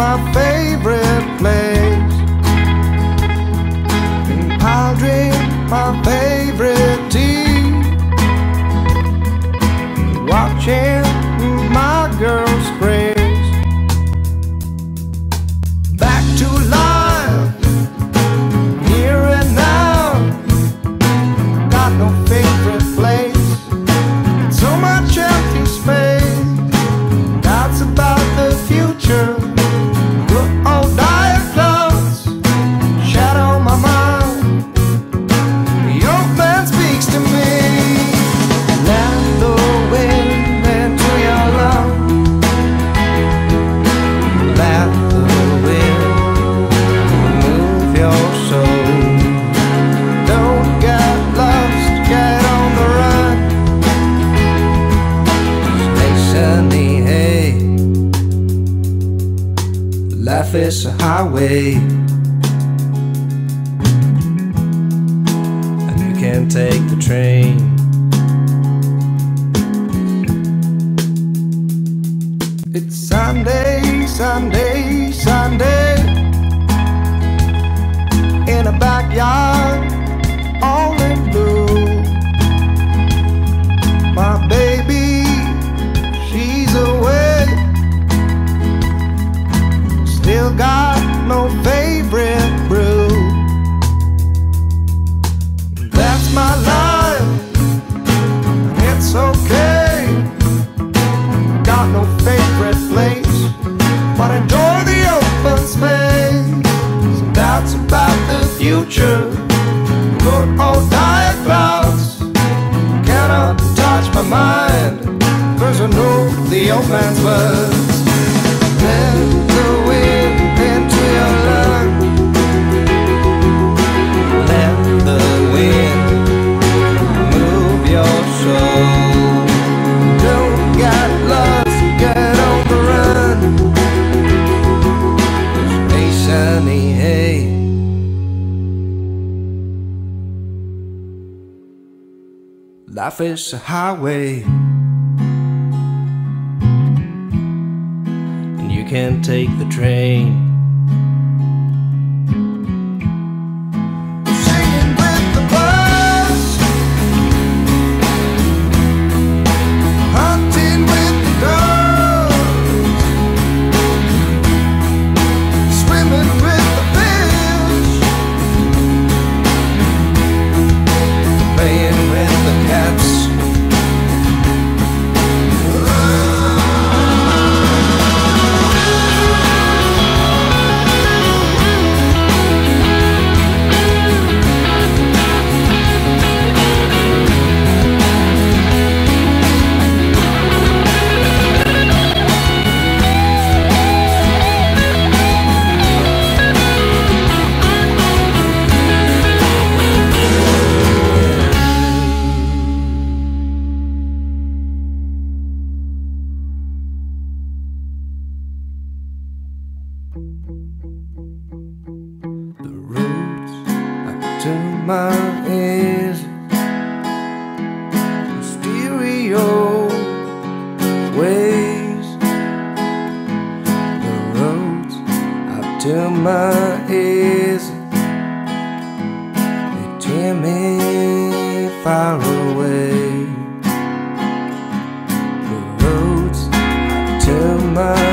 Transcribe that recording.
my face of highway. And you can take the train. Enjoy the open space. Doubts about the future. Good old tired clouds cannot touch my mind. Cause I know the old man's words. Life is a highway. And you can't take the train. The roads up to my ears. Stereo ways. The roads up to my ears. They tear me far away. The roads up to my